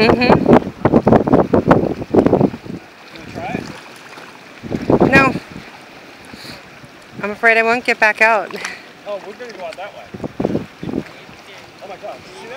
Mm-hmm. No. I'm afraid I won't get back out. Oh, we're going to go out that way. Oh my god, did you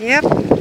Yep.